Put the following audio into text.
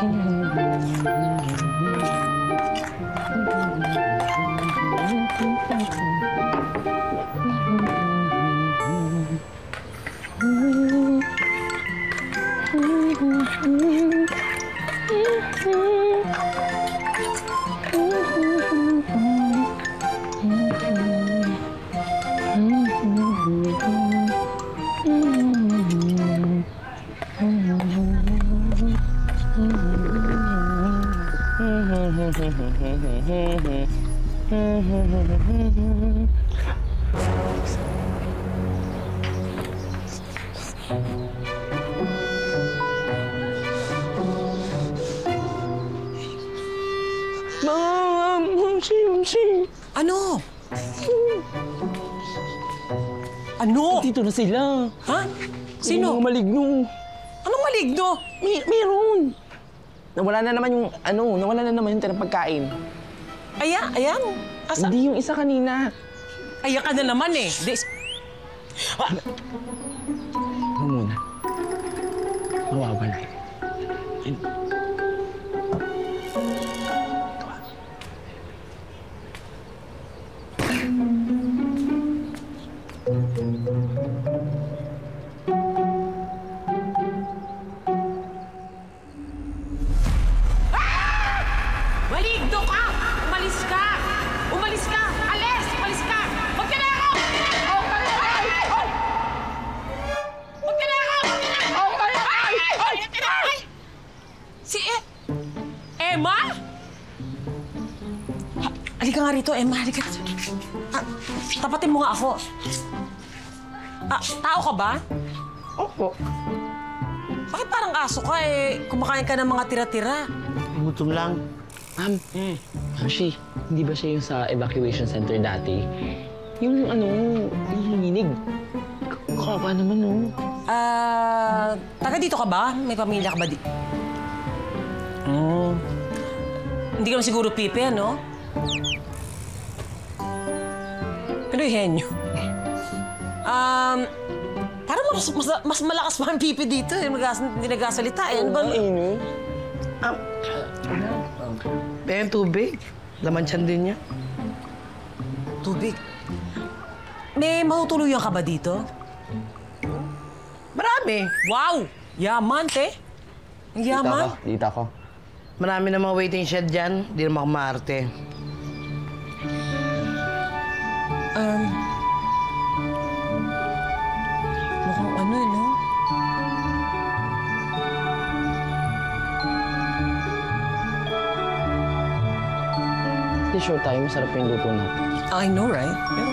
Mm-hmm. Ma'am! Umsi, umsi! Ano? Ano? Dito na sila. Ha? Yung Sino? mga maligno. Anong maligno? May, meron. Nawala na naman yung, ano, nawala na naman yung tirang pagkain. Aya, ayan. Asa? Hindi yung isa kanina. Aya ka na naman eh. Di, Ano Emma? Ha, Halika nga rito, Emma. Halika. Ah, tapatin mo nga ako. Ah, tao ka ba? Opo. Bakit parang aso ka eh? Kumakain ka ng mga tira-tira. Gutom lang. Ma'am, Ma'am Shi, hindi ba siya yung sa evacuation center dati? Yung ano, yung nanginig. Kawawa naman, oh. Ah, taga dito ka ba? May pamilya ka ba di? Hmm. Hindi ka naman siguro pipi, ano? Ano yung henyo? Um, parang mas, mas, mas malakas pa ang pipi dito. Eh. Hindi nagasalita. Eh. Ano ba? Ay, no? Ah, eh, tubig. Laman tiyan din niya. Tubig. May mahutuluyan ka ba dito? Marami. Wow! Yaman, te. Ang Dito ako, yaman. dito ako. Marami na mga waiting shed dyan. Di naman ako maarte. Um, mukhang ano, eh, no? Hindi sure tayo, masarap yung luto natin. I know, right? Pero,